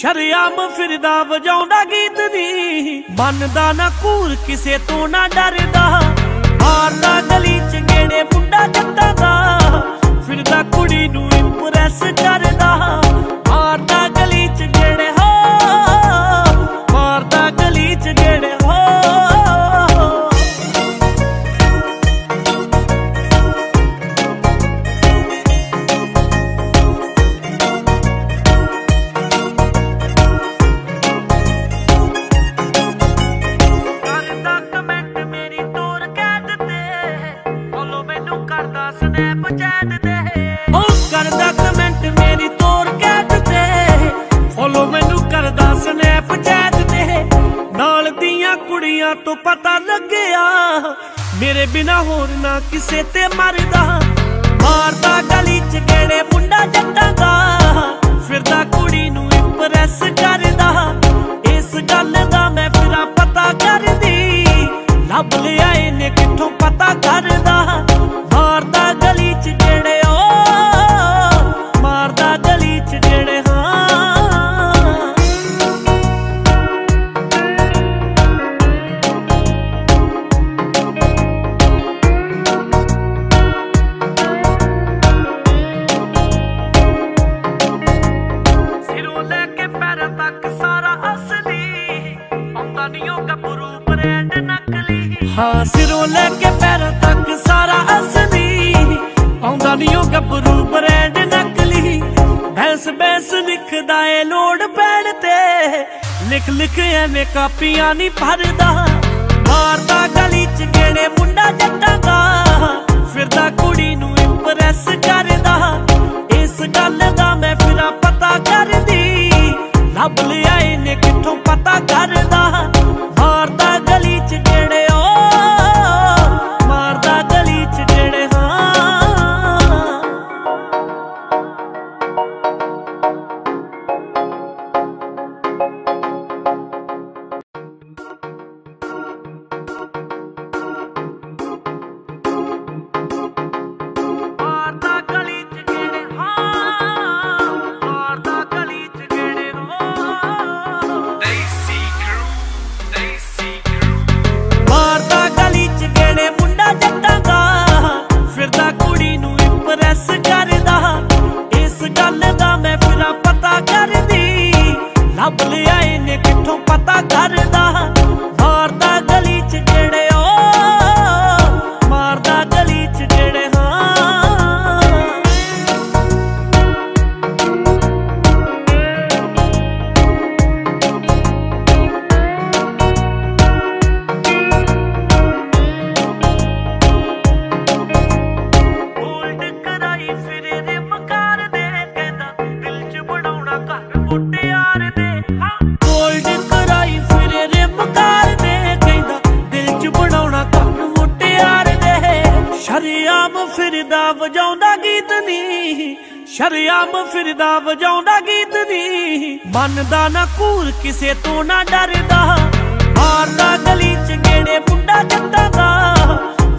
ਸ਼ਰਿਆਮ ਫਿਰਦਾ, ਵਜਾਉਂਦਾ ਗੀਤ ਦੀ। ਮੰਨਦਾ ਨਾ ਕੂਰ ਕਿਸੇ ਤੋਂ ਨਾ ਡਰਦਾ। ਮਾਰਦਾ ਗਲੀ ਚ ਗੇੜੇ ਮੁੰਡਾ ਜੱਟਾਂ ਦਾ। ਫਿਰਦਾ ਕੁੜੀ ਨੂੰ ਇੰਪ੍ਰੈਸ ਕਰ ਕੁੜੀਆਂ ਤੋਂ ਪਤਾ ਲੱਗਿਆ। ਮੇਰੇ ਬਿਨਾ ਹੋਰ ਨਾ ਕਿਸੇ ਤੇ ਮਰਦਾ। ਮਾਰਦਾ ਹਾਂ, ਸਿਰੋਂ ਲੈ ਕੇ ਪੈਰਾਂ ਤੱਕ ਸਾਰਾ ਅਸਲੀ। ਆਉਂਦਾ ਨਹੀਂ ਉਹ ਗੱਭਰੂ, ਬ੍ਰਾਂਡ ਨਕਲੀ। ਬੈਂਸ ਬੈਂਸ ਲਿਖਦਾ ਏ ਲੋੜ ਪੈਣ ਤੇ। ਲਿਖ ਲਿਖ ਐਵੇਂ ਕਾਪੀਆਂ ਨਹੀਂ ਭਰਦਾ। ਮਾਰਦਾ ਗਲੀ ਚ ਗੇੜੇ ਮੁੰਡਾ ਜੱਟਾਂ ਦਾ। ਫਿਰਦਾ ਕੁੜੀ ਨੂੰ ਇੰਪ੍ਰੈਸ ਕਰ ਫਿਰਦਾ, ਵਜਾਉਂਦਾ ਗੀਤ ਨੀ। ਸ਼ਰਿਆਮ ਫਿਰਦਾ, ਵਜਾਉਂਦਾ ਗੀਤ ਨੀ। ਮੰਨਦਾ ਨਾ ਕੂਰ ਕਿਸੇ ਤੋਂ ਨਾ ਡਰਦਾ। ਮਾਰਦਾ ਗਲੀ ਚ ਗੇੜੇ, ਮੁੰਡਾ ਜੱਟਾਂ ਦਾ।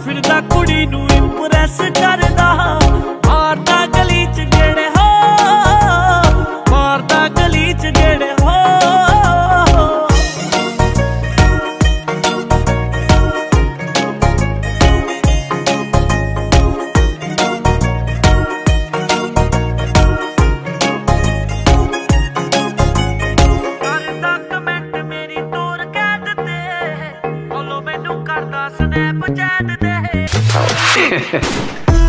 ਫਿਰਦਾ ਕੁੜੀ ਨੂੰ ਇੰਪ੍ਰੈਸ ਕਰ I'm